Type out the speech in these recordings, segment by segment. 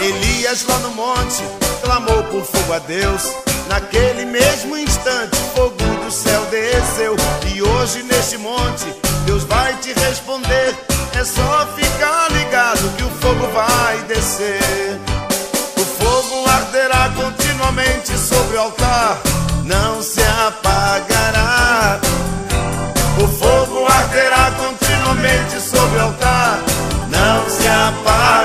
Elias lá no monte clamou por fogo a Deus. Naquele mesmo instante, fogo do céu desceu. E hoje neste monte, Deus vai te responder. É só ficar ligado que o fogo vai descer. O fogo arderá continuamente sobre o altar, não se apagará. O fogo arderá continuamente sobre o altar, não se apagará.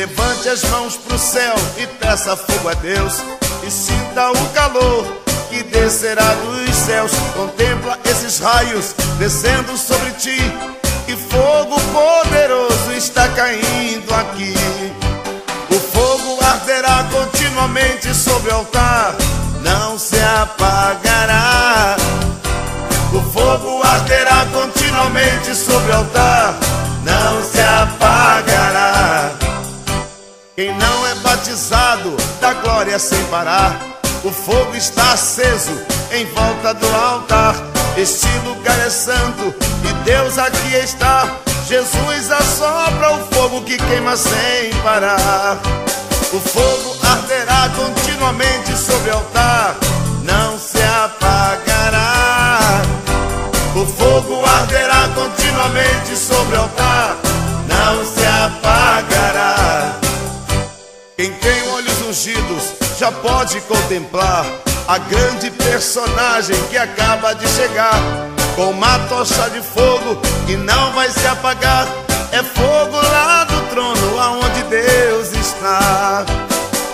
Levante as mãos pro céu e peça fogo a Deus. E sinta o calor que descerá dos céus. Contempla esses raios descendo sobre ti. E fogo poderoso está caindo aqui. O fogo arderá continuamente sobre o altar, não se apagará. O fogo arderá continuamente sobre o altar, Quem não é batizado da glória sem parar, o fogo está aceso em volta do altar. Este lugar é santo e Deus aqui está. Jesus assopra o fogo que queima sem parar. O fogo arderá continuamente sobre o altar, não se apagará. O fogo arderá continuamente sobre o altar, olhos ungidos já pode contemplar a grande personagem que acaba de chegar com uma tocha de fogo que não vai se apagar. É fogo lá do trono aonde Deus está.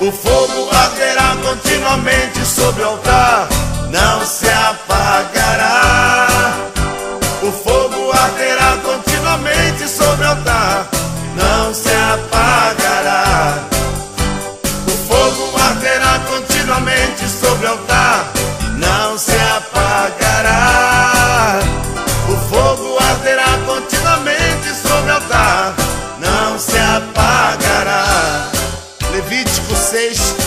O fogo arderá continuamente sobre o altar, não se não